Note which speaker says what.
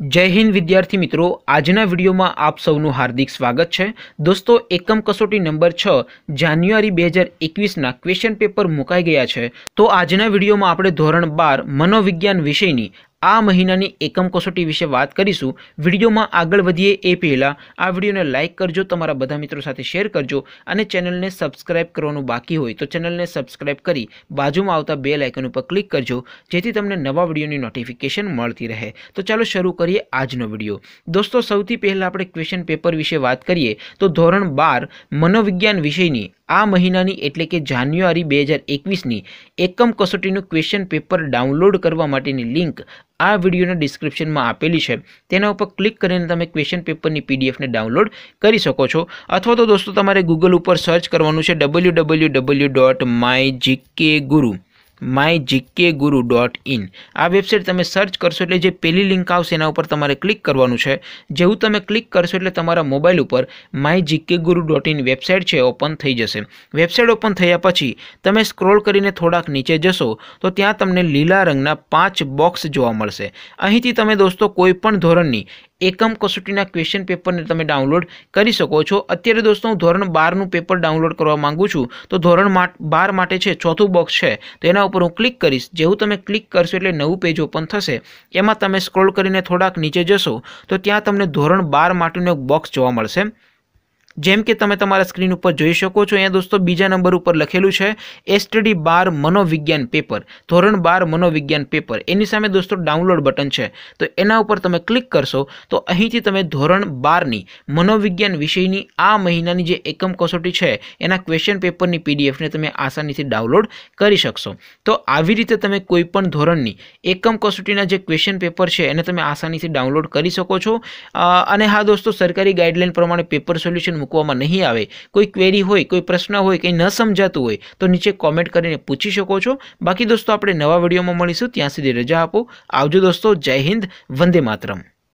Speaker 1: જય હિન્દ, વિદ્યાર્થી મિત્રો. આજના વિડીયોમાં આપ સૌનું હાર્દિક સ્વાગત છે. દોસ્તો, એકમ કસોટી નંબર છ, જાન્યુઆરી બે હજાર એકવીસના ક્વેશ્ચન પેપર મુકાઈ ગયા છે. તો આજના વિડીયોમાં આપણે ધોરણ બાર, મનોવિજ્ઞાન વિષયની આ મહિનાની એકમ કસોટી વિશે વાત કરીશું. વિડીયોમાં આગળ વધીએ એ પહેલાં આ વિડીયોને લાઇક કરજો, તમારા બધા મિત્રો સાથે શેર કરજો અને ચેનલને સબસ્ક્રાઇબ કરવાનું બાકી હોય તો ચેનલને સબસ્ક્રાઇબ કરી બાજુમાં આવતા બે લાઇકન ઉપર ક્લિક કરજો, જેથી તમને નવા વિડીયોની નોટિફિકેશન મળતી રહે. તો ચાલો શરૂ કરીએ આજનો વીડિયો. દોસ્તો, સૌથી પહેલાં આપણે ક્વેશ્ચન પેપર વિશે વાત કરીએ તો ધોરણ બાર મનોવિજ્ઞાન વિષયની. આ મહિનાની એટલે કે જાન્યુઆરી બે હજાર એકવીસની એકમ કસોટીનું ક્વેશ્ચન પેપર ડાઉનલોડ કરવા માટેની લિંક આ વિડીયોના ડિસ્ક્રિપ્શનમાં આપેલી છે. તેના ઉપર ક્લિક કરીને તમે ક્વેશ્ચન પેપરની પીડીએફને ડાઉનલોડ કરી શકો છો. અથવા તો દોસ્તો, તમારે ગૂગલ ઉપર સર્ચ કરવાનું છે W W W dot my GK guru my GK guru dot in આ વેબસાઇટ તમે સર્ચ કરશો એટલે જે પહેલી લિંક આવશે એના ઉપર તમારે ક્લિક કરવાનું છે. જેવું તમે ક્લિક કરશો એટલે તમારા મોબાઈલ ઉપર my GK guru dot in website છે ઓપન થઈ જશે. વેબસાઇટ ઓપન થયા પછી તમે સ્ક્રોલ કરીને થોડાક નીચે જશો તો ત્યાં તમને લીલા રંગના પાંચ બોક્સ જોવા મળશે. અહીંથી તમે દોસ્તો કોઈપણ ધોરણની એકમ કસોટીના ક્વેશ્ચન પેપરને તમે ડાઉનલોડ કરી શકો છો. અત્યારે દોસ્તો, હું ધોરણ બારનું પેપર ડાઉનલોડ કરવા માગું છું. તો ધોરણ બાર માટે છે, ચોથું બોક્સ છે. તો એના ઉપર હું ક્લિક કરીશ. જેવું તમે ક્લિક કરશો એટલે નવું પેજ ઓપન થશે. એમાં તમે સ્ક્રોલ કરીને થોડાક નીચે જશો. તો ત્યાં તમને ધોરણ બાર માટેનું એક બોક્સ જોવા મળશે. જેમ કે તમે તમારા સ્ક્રીન ઉપર જોઈ શકો છો. અહીંયા દોસ્તો બીજા નંબર ઉપર લખેલું છે એસટીડી બાર મનોવિજ્ઞાન પેપર. ધોરણ બાર મનોવિજ્ઞાન પેપર. એની સામે દોસ્તો ડાઉનલોડ બટન છે. તો એના ઉપર તમે ક્લિક કરશો, તો અહીંથી તમે ધોરણ બારની મનોવિજ્ઞાન વિષયની આ મહિનાની જે એકમ કસોટી છે, એના ક્વેશ્ચન પેપરની પીડીએફને તમે આસાનીથી ડાઉનલોડ કરી શકશો. તો આવી રીતે તમે કોઈપણ ધોરણની એકમ કસોટીના જે ક્વેશ્ચન પેપર છે, એને તમે આસાનીથી ડાઉનલોડ કરી શકો છો. અને હા દોસ્તો, સરકારી ગાઈડલાઇન પ્રમાણે પેપર સોલ્યુશન મૂકવામાં નહીં આવે, કોઈ ક્વેરી હોય, કોઈ પ્રશ્ન હોય, કંઈ ન સમજાતું હોય, તો નીચે કોમેન્ટ કરીને પૂછી શકો છો. બાકી દોસ્તો, આપણે નવા વિડીયોમાં મળીશું. ત્યાં સુધી રજા આપો. આવજો દોસ્તો, જય હિન્દ, વંદે માતરમ.